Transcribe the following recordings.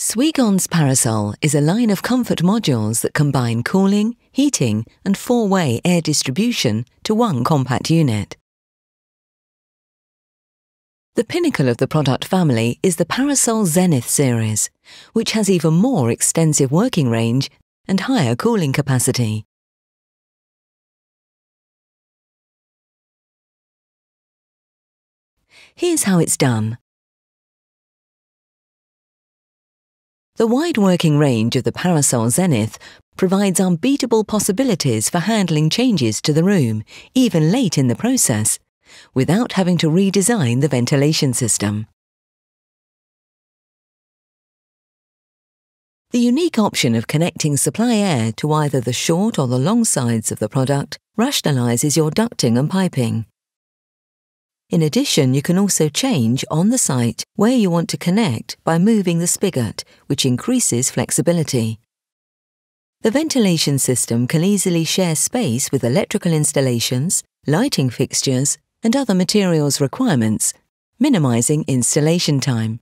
Swegon's Parasol is a line of comfort modules that combine cooling, heating, and four way air distribution to one compact unit. The pinnacle of the product family is the Parasol Zenith series, which has even more extensive working range and higher cooling capacity. Here's how it's done. The wide working range of the Parasol Zenith provides unbeatable possibilities for handling changes to the room, even late in the process, without having to redesign the ventilation system. The unique option of connecting supply air to either the short or the long sides of the product rationalises your ducting and piping, in addition, you can also change on the site where you want to connect by moving the spigot, which increases flexibility. The ventilation system can easily share space with electrical installations, lighting fixtures, and other materials requirements, minimizing installation time.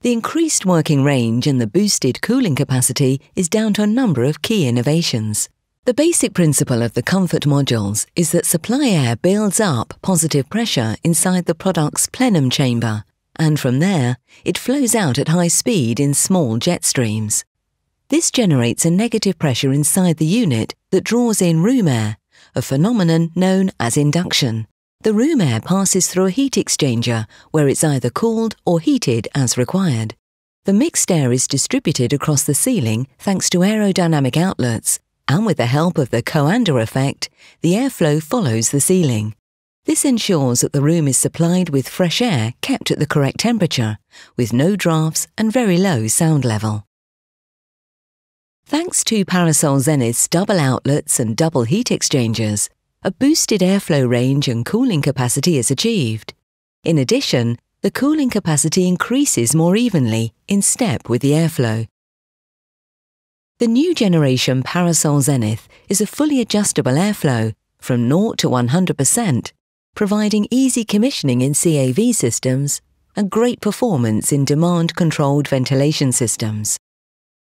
The increased working range and the boosted cooling capacity is down to a number of key innovations. The basic principle of the comfort modules is that supply air builds up positive pressure inside the product's plenum chamber, and from there, it flows out at high speed in small jet streams. This generates a negative pressure inside the unit that draws in room air, a phenomenon known as induction. The room air passes through a heat exchanger where it's either cooled or heated as required. The mixed air is distributed across the ceiling thanks to aerodynamic outlets and with the help of the Coanda effect, the airflow follows the ceiling. This ensures that the room is supplied with fresh air kept at the correct temperature, with no drafts and very low sound level. Thanks to Parasol Zenith's double outlets and double heat exchangers, a boosted airflow range and cooling capacity is achieved. In addition, the cooling capacity increases more evenly in step with the airflow, the new generation Parasol Zenith is a fully adjustable airflow from 0 to 100%, providing easy commissioning in CAV systems and great performance in demand-controlled ventilation systems.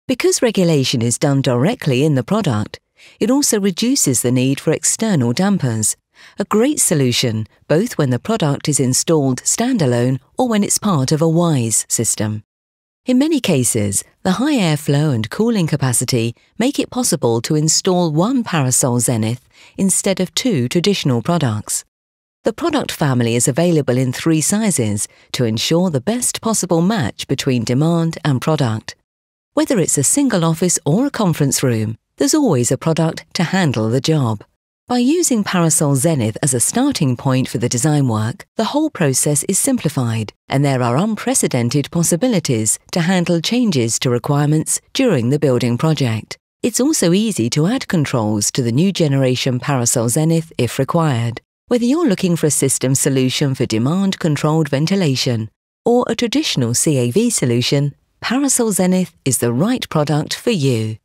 Because regulation is done directly in the product, it also reduces the need for external dampers, a great solution both when the product is installed standalone or when it's part of a WISE system. In many cases, the high airflow and cooling capacity make it possible to install one Parasol Zenith instead of two traditional products. The product family is available in three sizes to ensure the best possible match between demand and product. Whether it's a single office or a conference room, there's always a product to handle the job. By using Parasol Zenith as a starting point for the design work, the whole process is simplified and there are unprecedented possibilities to handle changes to requirements during the building project. It's also easy to add controls to the new generation Parasol Zenith if required. Whether you're looking for a system solution for demand-controlled ventilation or a traditional CAV solution, Parasol Zenith is the right product for you.